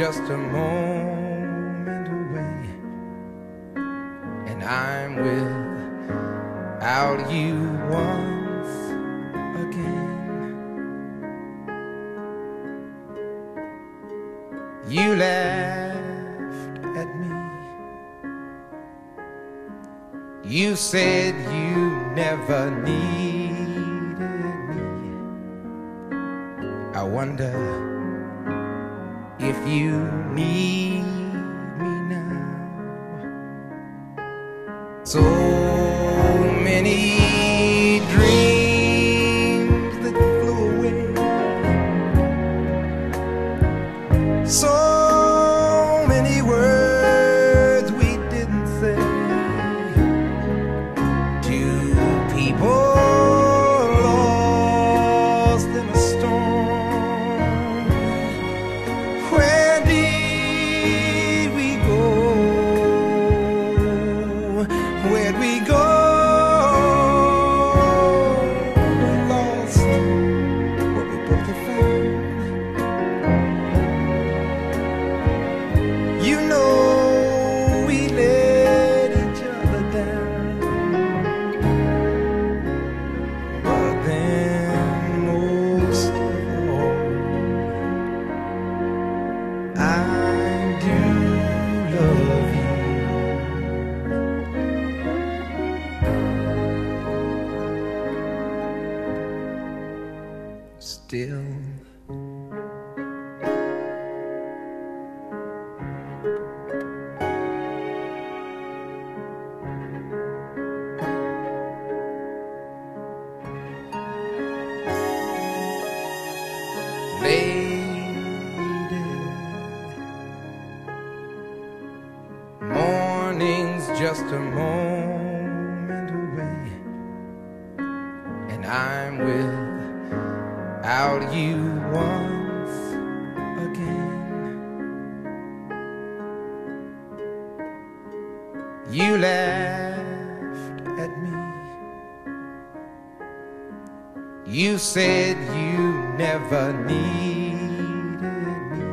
just a moment away, and I'm without you once again. You laughed at me. You said you never needed me. I wonder if you need me now. So many dreams that flew away. So go? Still. just a moment away, and I'm without you once again. You laughed at me. You said you never needed me.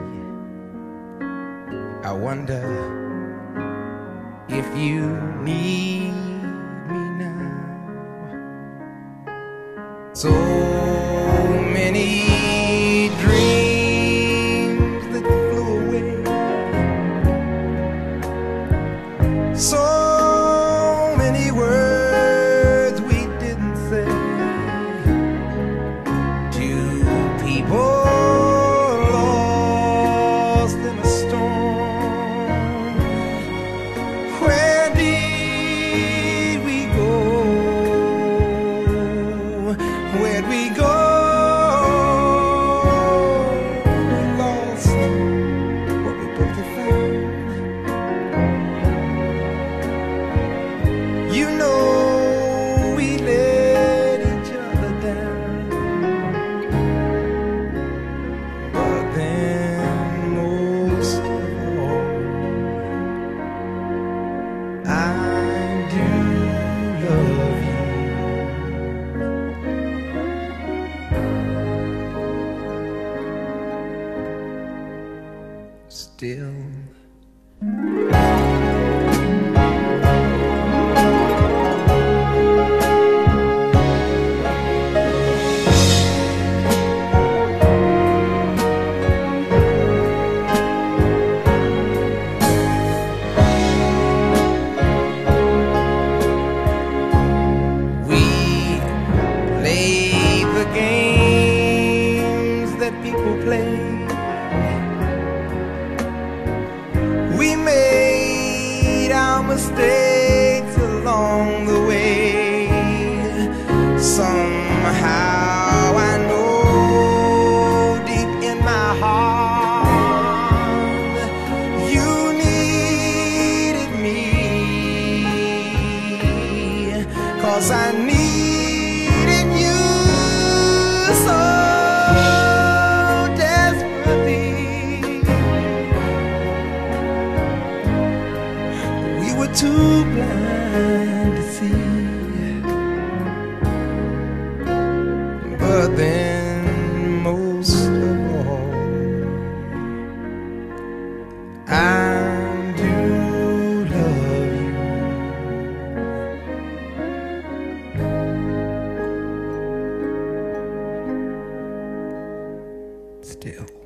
I wonder if you need me now. So people Still. mistakes along the way. Somehow I know deep in my heart you needed me. Cause I need. too blind to see. But then, most of all, I do love you. Still.